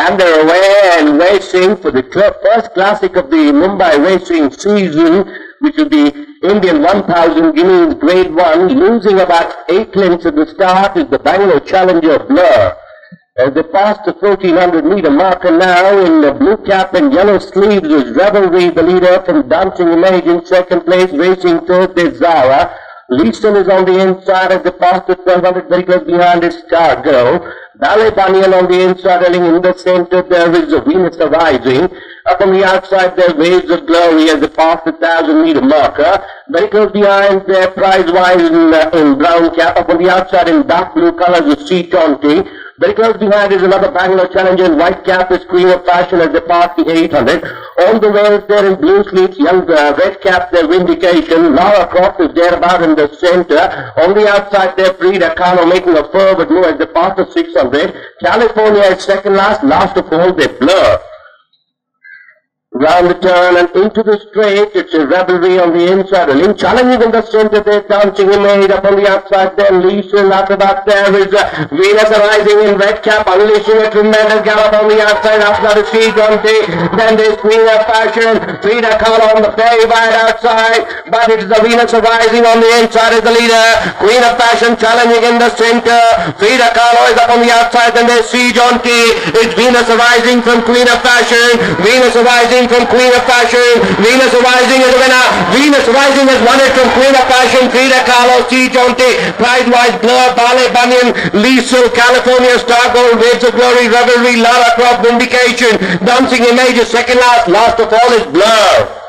And they're away and racing for the first classic of the Mumbai racing season, which is the Indian 1000 Guineas Grade 1, losing about 8 lengths at the start is the Bangalore Challenger Blur. As they pass the 1400 meter marker now in the blue cap and yellow sleeves is Revelry, the leader from Dancing Image in second place, racing Thursday Zara. Leeson is on the inside as they pass the 1200 very close behind Star Girl. Ballet Bunyan on the inside, running in the center there is Venus Arising. Up on the outside there, Waves of Glory as they pass the 1000 meter marker. Very close behind there, prize-wise in, uh, in brown cap. Up on the outside in dark blue colors is Sea. Very close behind is another Bangalore challenger in white cap is Queen of Fashion as they pass the 800. On the is there in blue sleeves, young uh, red cap their vindication. Lara Croft is there about in the center. On the outside there, Frida Kahlo making a forward move as they pass the 600. California is second last, last of all they blur. Round the turn and into the straight, it's a revelry on the inside. A link challenging in the center there, dancing and made up on the outside there. Leeson after that there is uh, Venus rising in red cap, unleashing a tremendous gallop on the outside. After is Sea Gunty. Then there's Queen of Fashion, Frida Kahlo on the very wide outside. But it's the Venus rising on the inside is the leader. Queen of Fashion challenging in the center. Frida Kahlo is up on the outside. Then there's Sea Gunty. It's Venus rising from Queen of Fashion. Venus rising from Queen of Fashion. Venus Rising is the winner. Venus Rising has won it from Queen of Fashion. Frida Kahlo, T. Jonte, Pride-Wise, Blur, Ballet Bunyan, Liesel, California, Star Gold, Waves of Glory, Revelry, Lara Croft, Vindication, Dancing Images, second last. Last of all is Blur.